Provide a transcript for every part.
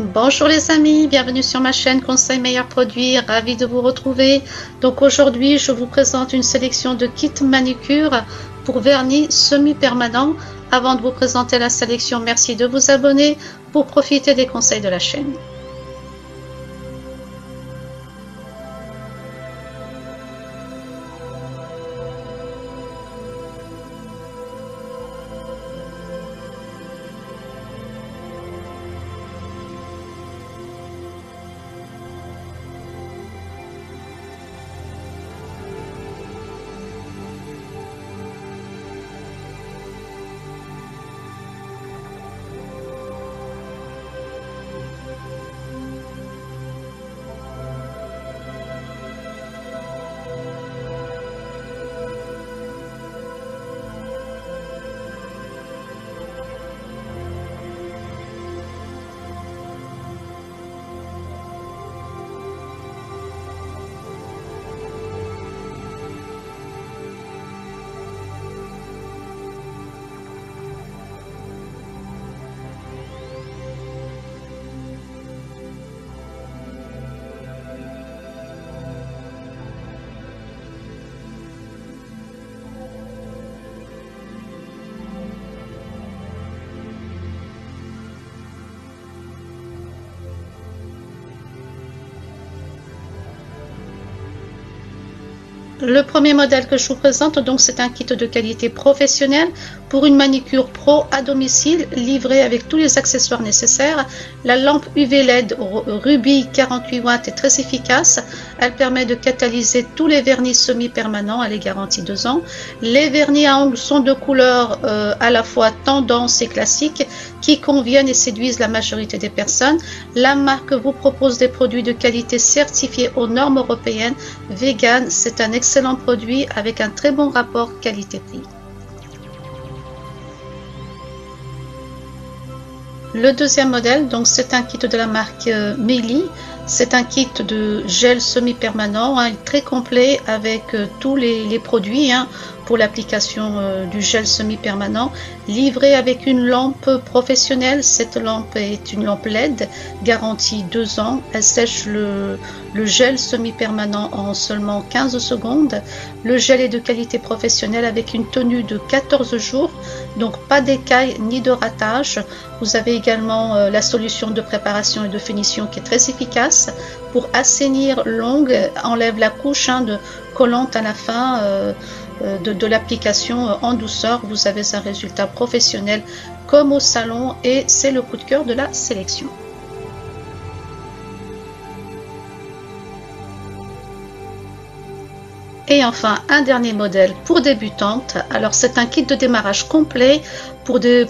Bonjour les amis, bienvenue sur ma chaîne Conseil Meilleurs Produits, ravi de vous retrouver. Donc aujourd'hui je vous présente une sélection de kits manucure pour vernis semi-permanent. Avant de vous présenter la sélection, merci de vous abonner pour profiter des conseils de la chaîne. Le premier modèle que je vous présente, donc, c'est un kit de qualité professionnelle pour une manicure pro à domicile, livré avec tous les accessoires nécessaires. La lampe UV LED Ruby 48 watts est très efficace. Elle permet de catalyser tous les vernis semi-permanents. Elle est garantie 2 ans. Les vernis à ongles sont de couleur euh, à la fois tendance et classique qui conviennent et séduisent la majorité des personnes. La marque vous propose des produits de qualité certifiés aux normes européennes. Vegan, c'est un excellent produit avec un très bon rapport qualité-prix. Le deuxième modèle, donc c'est un kit de la marque euh, Meli. C'est un kit de gel semi-permanent, hein, très complet avec euh, tous les, produits. Hein pour l'application euh, du gel semi-permanent, livré avec une lampe professionnelle. Cette lampe est une lampe LED, garantie 2 ans. Elle sèche le, gel semi-permanent en seulement 15 secondes. Le gel est de qualité professionnelle avec une tenue de 14 jours, donc pas d'écailles ni de ratage. Vous avez également euh, la solution de préparation et de finition qui est très efficace pour assainir l'ongle, enlève la couche hein, de collante à la fin. Euh, euh, de, l'application euh, en douceur. Vous avez un résultat professionnel comme au salon et c'est le coup de cœur de la sélection. Et enfin, un dernier modèle pour débutantes. Alors, c'est un kit de démarrage complet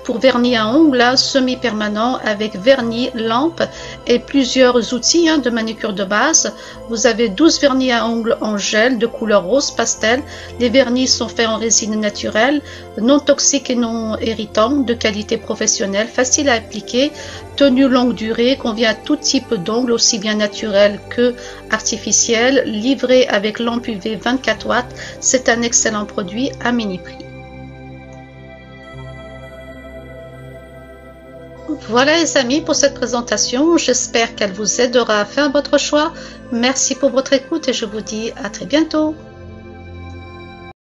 pour, vernis à ongles semi-permanent avec vernis, lampe et plusieurs outils hein, de manucure de base. Vous avez 12 vernis à ongles en gel de couleur rose pastel. Les vernis sont faits en résine naturelle, non toxiques et non irritants, de qualité professionnelle, facile à appliquer, tenue longue durée, convient à tout type d'ongles, aussi bien naturel que artificiel, livré avec lampe UV 24 watts. C'est un excellent produit à mini prix. Voilà les amis pour cette présentation. J'espère qu'elle vous aidera à faire votre choix. Merci pour votre écoute et je vous dis à très bientôt.